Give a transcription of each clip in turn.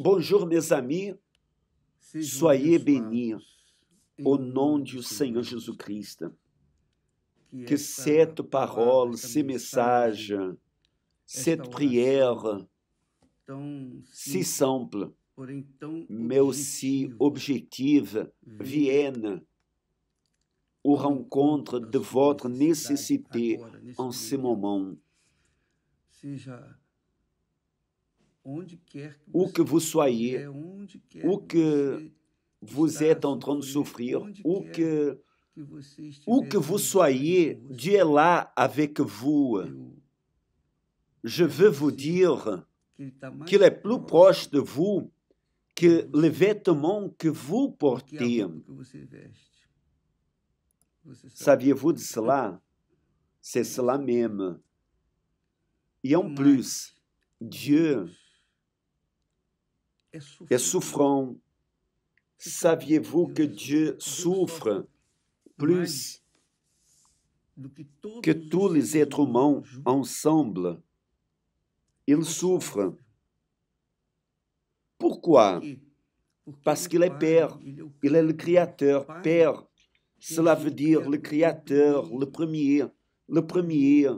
Bonjour, mes amis. Soyez bénis au nom du Senhor Jesus Christ. Que cette parole, ces messages, cette prière si simple, mais aussi objective, vienne au rencontre de votre nécessité en ce moment. Où que vous soyez, où que vous êtes en train de souffrir, où que, où que vous soyez, Dieu est là avec vous. Je veux vous dire qu'il est plus proche de vous que les vêtements que vous portez. Saviez-vous de cela? C'est cela même. Et en plus, Dieu est souffrant. Saviez-vous que Dieu souffre plus que tous les êtres humains ensemble? Il souffre. Pourquoi? Parce qu'il est Père, il est le Créateur, Père. Cela veut dire le Créateur, le premier, le premier.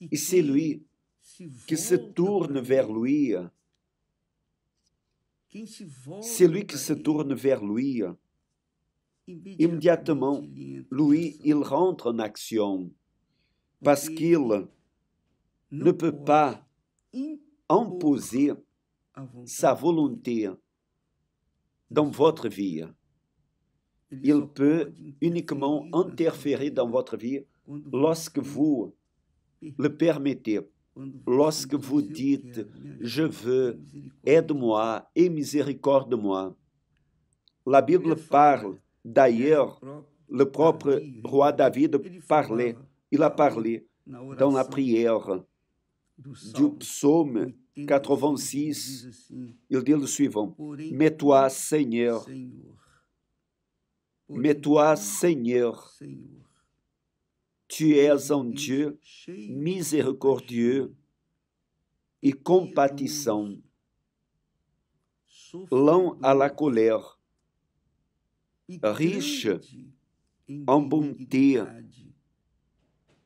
Et c'est lui qui se tourne vers lui. C'est lui qui se tourne vers lui. Immédiatement, lui, il rentre en action parce qu'il ne peut pas imposer sa volonté dans votre vie. Il peut uniquement interférer dans votre vie lorsque vous le permettez, lorsque vous dites, je veux, aide-moi et miséricorde-moi. La Bible parle, d'ailleurs, le propre roi David parlait, il a parlé dans la prière du psaume 86, il dit le suivant, Mais toi, Seigneur, mais toi, Seigneur, tu es un Dieu miséricordieux et compatissant, lent à la colère, riche en bonté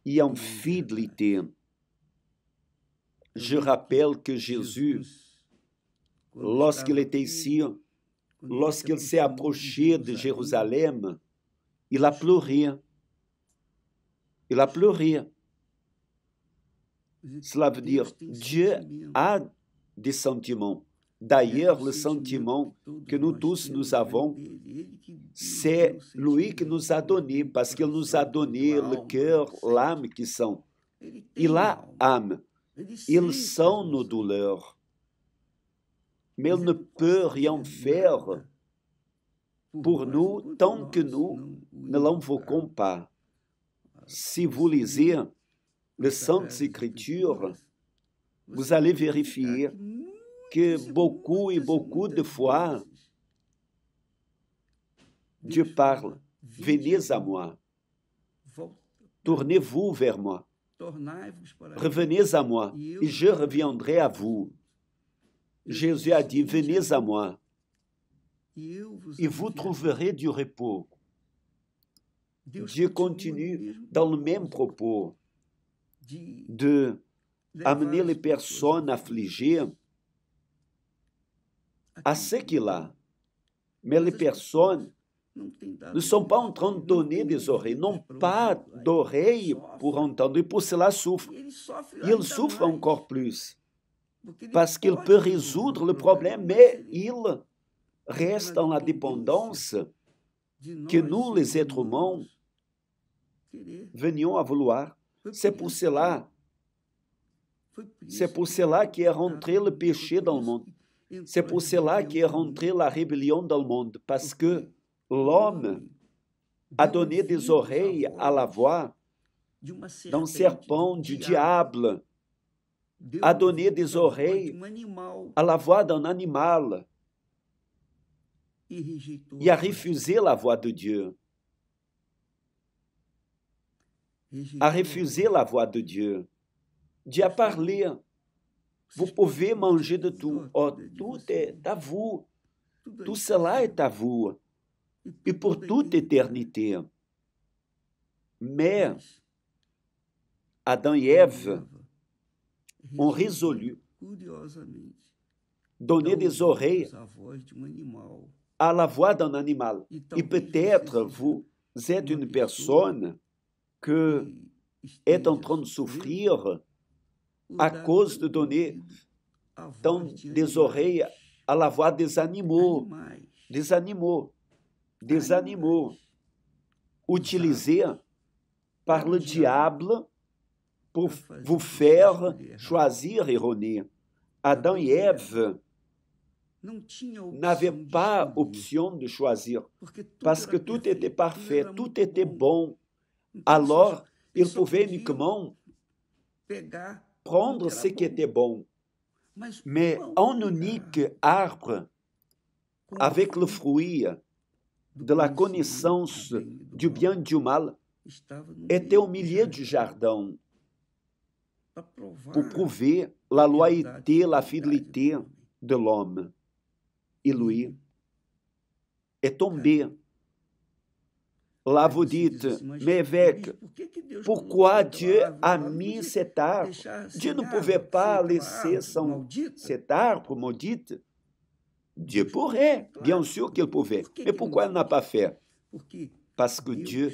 et en fidélité. Je rappelle que Jésus, lorsqu'il était ici, lorsqu'il s'est approché de Jérusalem, il a pleuré. Il a pleuré. Cela veut dire Dieu a des sentiments. D'ailleurs, le sentiment que nous tous nous avons, c'est lui qui nous a donné, parce qu'il nous a donné le cœur, l'âme qui sont. Il a âme. Ils sont nos douleurs. Mais il ne peut rien faire pour nous tant que nous ne l'invoquons pas. Si vous lisez les Saintes Écritures, vous allez vérifier que beaucoup et beaucoup de fois, Dieu parle, venez à moi, tournez-vous vers moi. Revenez à moi et je reviendrai à vous. Jésus a dit, venez à moi et vous trouverez du repos. Dieu continue dans le même propos de amener les personnes affligées à ce qu'il a. Mais les personnes ne sont pas en train de donner des oreilles, n'ont pas d'oreilles pour entendre, et pour cela souffrent. Il souffre encore plus, parce qu'il peut résoudre le problème, mais. il reste dans la dépendance que nous, les êtres humains, venions à vouloir. C'est pour cela, c'est pour cela qu'est rentré le péché dans le monde. C'est pour cela qu'est rentrée la rébellion dans le monde, parce que l'homme a donné des oreilles à la voix d'un serpent, du diable, a donné des oreilles à la voix d'un animal. Et a refusé la voix de Dieu. A refusé la voix de Dieu. Dieu a parlé. Vous pouvez manger de tout. Oh, tout est à vous. Tout cela est à vous. Et pour toute éternité. Mais Adam et Ève ont résolu donner des oreilles à la voix d'un animal. Et peut-être vous êtes une personne que est en train de souffrir à cause de donner tant des oreilles à la voix des a Des desanimou, desanimou, desanimou. Utiliser par le diable pour vous faire choisir erroné. Adam e Ève. N'avaient pas option de choisir, parce que tout était parfait, tout était bon, Alors, ils pouvaient uniquement prendre ce qui était bon. Mais un unique arbre avec le fruit de la connaissance du bien et du mal était au milieu du jardin pour prouver la loyauté, la fidélité de l'homme. Et lui est tombé. Là, vous dites, mais évêque, pourquoi Dieu a mis cet arbre Dieu ne pouvait pas laisser son, cet arbre maudit Dieu pourrait, bien sûr qu'il pouvait. Mais pourquoi il n'a pas fait? Parce que Dieu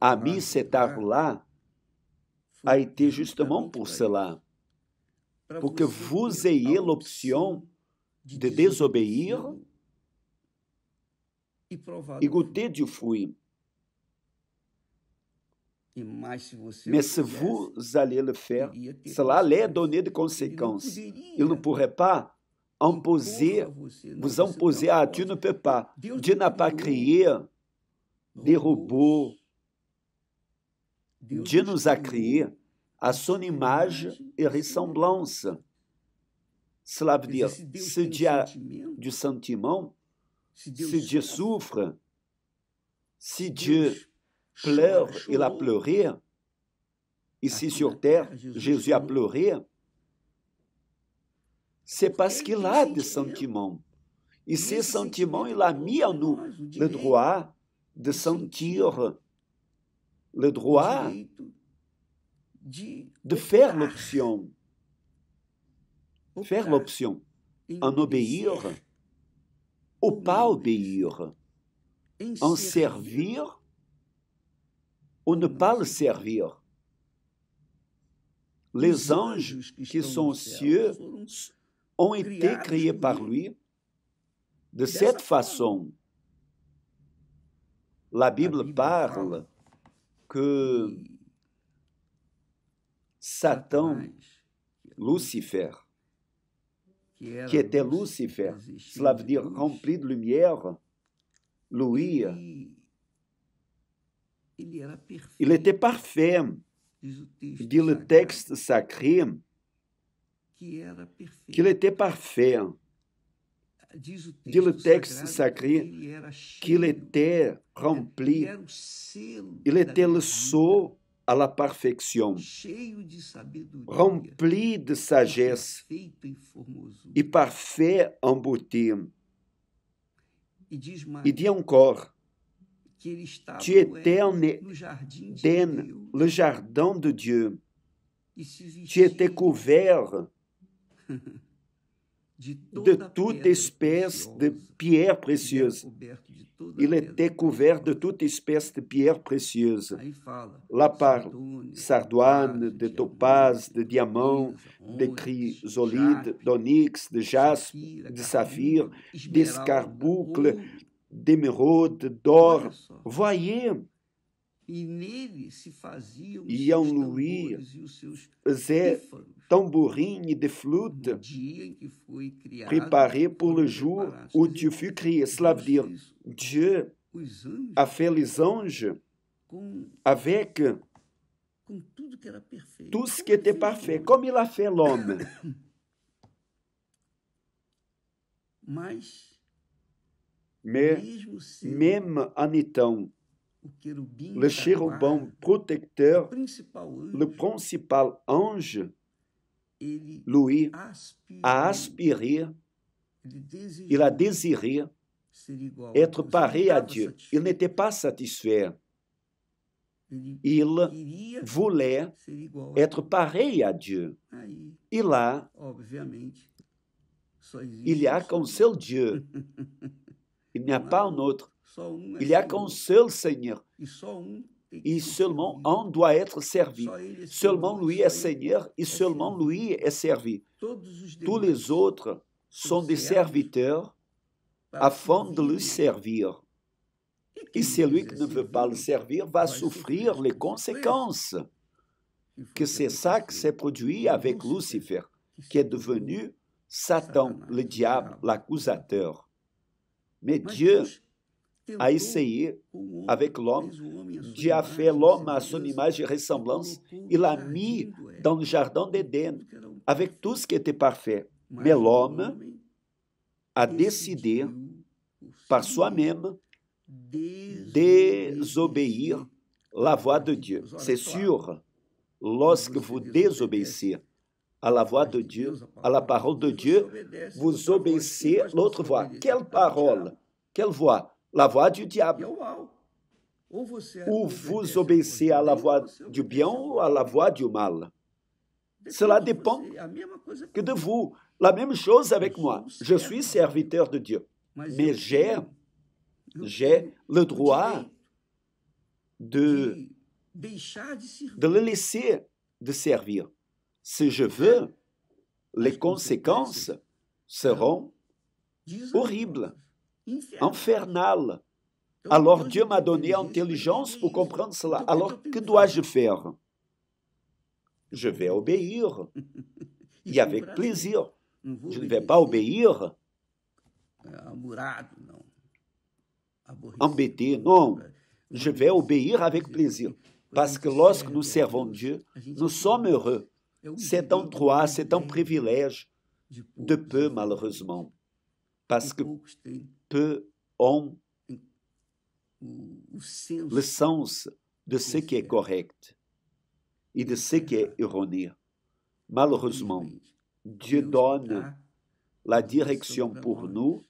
a mis cet arbre-là, a été justement pour cela. Pour que vous ayez l'option de désobéir e goûter du fruit. Mais si vous allez le faire, cela allait donner des conséquences. Il ne pourrait pas imposer, vous imposer, ah, Dieu ne peut pas. Dieu n'a pas créé des robots. Dieu nous a créés à son image et ressemblance. Cela veut dire, se Dieu a du sentiment, si Dieu souffre, si Dieu pleure, il a pleuré, ici sur terre, Jésus a pleuré, c'est parce qu'il a des sentiments. Et ces sentiments, il a mis en nous le droit de sentir, le droit de faire l'option. Faire l'option. en obéir ou pas obéir, en servir ou ne pas le servir. Les anges qui sont aux cieux ont été créés par lui de cette façon. La Bible parle que Satan, Lucifer, qui était Lucifer, cela veut dire rempli de lumière, lui, il était parfait, dit le texte sacré, qu'il était parfait. Dit le texte sacré qu'il était rempli, il était le sceau à la perfection, rempli de sagesse. E parfait en beauté. E dit encore, tu étais dans le jardin de Dieu. Tu étais couvert de toute espèce de pierres précieuses. Il était couvert de toute espèce de pierres précieuses. Lá parle sardoine, de topaz, de diamant, de chrysolite, d'onyx, de jaspe, de saphir, d'escarboucle, d'émeraude, d'or. Voyez, e en lui faisait tambourine de flûte préparé pour le jour où tu fus créé. Cela veut dire, Dieu a fait les anges avec tout ce qui était parfait, comme il a fait l'homme. Mais même en étant le chérubin protecteur, le principal ange, Louis a aspiré, il a désiré être pareil à Dieu. Il n'était pas satisfait. Il voulait être pareil à Dieu. E lá, il n'y a qu'un seul Dieu. Il n'y a pas un autre. Il n'y a qu'un seul Seigneur. Et seulement un doit être servi. Seulement lui est Seigneur et seulement lui est servi. Tous les autres sont des serviteurs afin de le servir. Et celui qui ne veut pas le servir va souffrir les conséquences. Que c'est ça qui s'est produit avec Lucifer, qui est devenu Satan, le diable, l'accusateur. Mais Dieu a essayé avec l'homme, Dieu a fait l'homme à son image et ressemblance, il l'a mis dans le jardin d'Éden, avec tout ce qui était parfait. Mais l'homme a décidé par soi-même désobéir la voix de Dieu. C'est sûr, lorsque vous désobéissez à la voix de Dieu, à la parole de Dieu, vous obéissez l'autre voix. Quelle parole? Quelle voix? La voix du diable. Ou vous obéissez à la voix du bien ou à la voix du mal? Cela dépend que de vous. La même chose avec moi. Je suis serviteur de Dieu, mais j'ai j'ai le droit de, de le laisser de servir. Si je veux, les conséquences seront horribles, infernales. Alors Dieu m'a donné intelligence pour comprendre cela. Alors que dois-je faire? Je vais obéir. Et avec plaisir. Je ne vais pas obéir embêter. Non, je vais obéir avec plaisir. Parce que lorsque nous servons Dieu, nous sommes heureux. C'est un droit, c'est un privilège de peu, malheureusement. Parce que peu ont le sens de ce qui est correct et de ce qui est erroné. Malheureusement, Dieu donne la direction pour nous.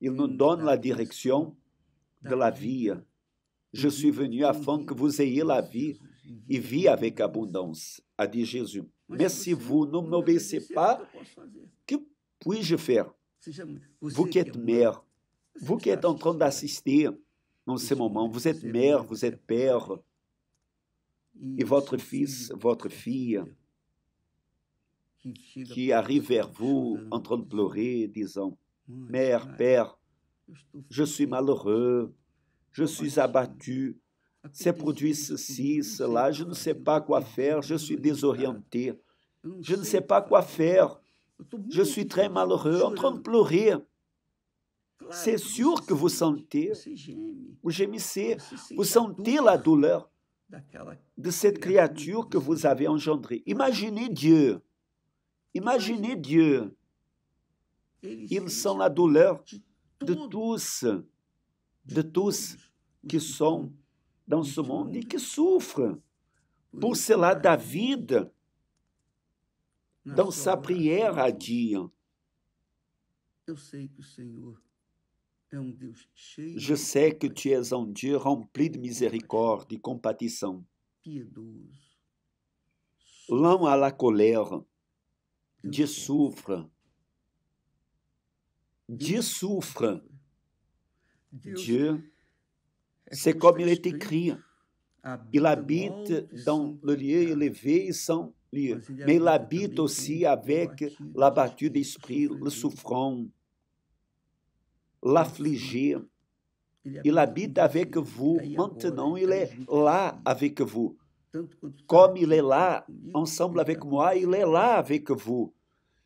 Il nous donne la direction de la vie. Je suis venu afin que vous ayez la vie et vie avec abondance, a dit Jésus. Mais si vous ne m'obéissez pas, que puis-je faire? Vous qui êtes mère, vous qui êtes en train d'assister en ce moment, vous êtes mère, vous êtes père, et votre fils, votre fille, qui arrive vers vous en train de pleurer, disant, Mère, Père, je suis malheureux, je suis abattu, c'est produit ceci, cela, je ne sais pas quoi faire, je suis désorienté, je ne sais pas quoi faire, je suis très malheureux, en train de pleurer. C'est sûr que vous sentez, vous gémissez, vous sentez la douleur de cette créature que vous avez engendrée. Imaginez Dieu, imaginez Dieu ils sont la douleur de tous, de tous qui sont dans ce monde e que souffrent. Pour cela, David, dans sa prière, a dit Je sais que tu es un Dieu rempli de miséricorde e compatição, lent à la colère, Dieu souffre, Dieu souffre. Dieu, c'est comme il est écrit. Il habite dans le lieu élevé et sans lieu. Mais il habite aussi avec l'abattu d'esprit, le souffrant, l'affligé. Il habite avec vous. Maintenant, il est là avec vous. Comme il est là, ensemble avec moi, il est là avec vous.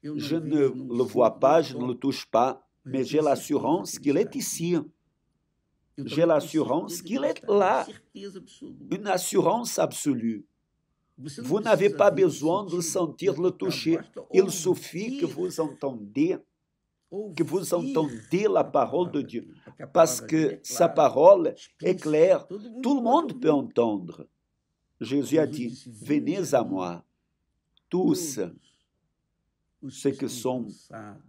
Je ne le vois pas, je ne le touche pas, mais j'ai l'assurance qu'il est ici. J'ai l'assurance qu'il est là. Une assurance absolue. Vous n'avez pas besoin de sentir, le toucher. Il suffit que vous entendez, que vous entendez la parole de Dieu. Parce que sa parole est claire. Tout le monde peut entendre. Jésus a dit, venez à moi, tous ceux qui sont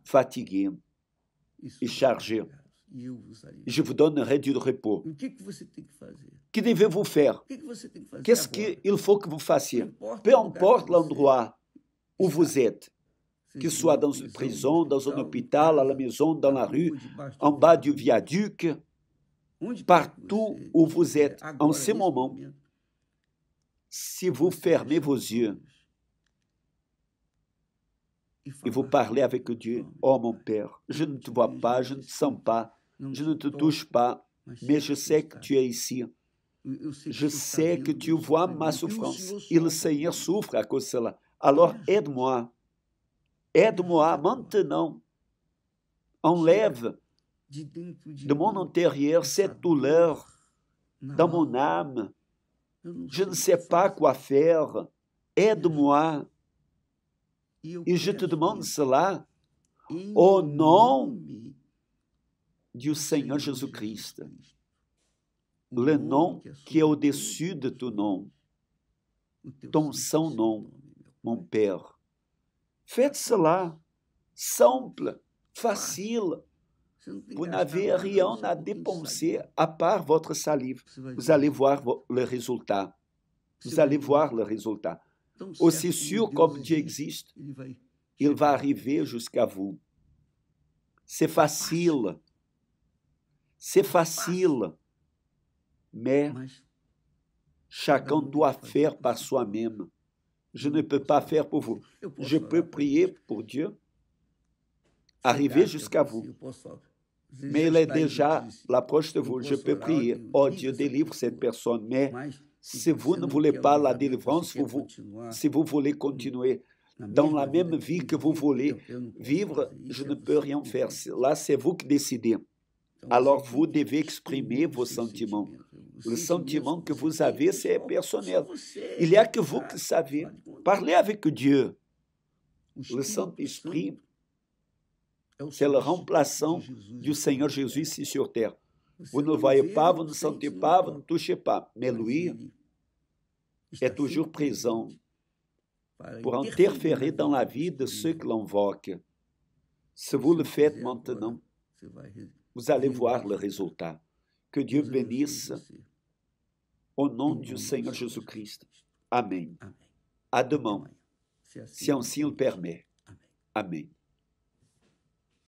fatigués e chargés. Je vous donnerai du repos. Que devez-vous faire? Qu'est-ce qu'il faut que vous fassiez? Peu importe l'endroit où vous êtes, que soit dans une prison, dans un hôpital, à la maison, dans la rue, en bas du viaduc, partout où vous êtes en ce moment, si vous fermez vos yeux et vous parlez avec Dieu, oh mon Père, je ne te vois pas, je ne te sens pas, je ne te touche pas, mais je sais que tu es ici. Je sais que tu vois ma souffrance. Et le Seigneur souffre à cause de cela. Alors aide-moi. Aide-moi maintenant. Enlève de mon intérieur cette douleur dans mon âme. Je ne sais pas quoi faire. Aide-moi. Et je te demande cela au nom du Senhor Jesus Cristo. Le nom qui est au-dessus de ton nom. Ton saint nom, mon Père. Faites cela simple, facile. Vous n'avez rien à dépenser à part votre salive. Vous allez voir le résultat. Vous allez voir le résultat. Aussi sûr comme Dieu existe, il va arriver jusqu'à vous. C'est facile. C'est facile. Mais chacun doit faire par soi-même. Je ne peux pas faire pour vous. Je peux prier pour Dieu, arriver jusqu'à vous. Mais il est déjà l'approche de vous. Je peux prier. Oh Dieu, délivre cette personne. Mais si vous ne voulez pas la délivrance, vous, si vous voulez continuer dans la même vie que vous voulez vivre, je ne peux rien faire. Là, c'est vous qui décidez. Alors, vous devez exprimer vos sentiments. Le sentiment que vous avez, c'est personnel. Il n'y a que vous qui savez. Parlez avec Dieu. Le Saint-Esprit, c'est le remplaçant du Seigneur Jésus ici sur terre. Vous ne voyez pas, vous ne sentez pas, vous ne touchez pas. Mais lui est toujours présent pour interférer dans la vie de ceux qui l'invoquent. Si vous le faites maintenant, vous allez voir le résultat. Que Dieu bénisse au nom du Seigneur Jésus-Christ. Amen. À demain, si ainsi il permet. Amen.